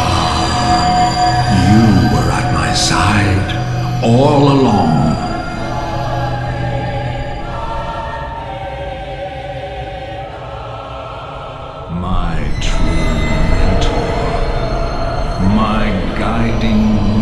Ah, you were at my side all along. My true mentor, my guiding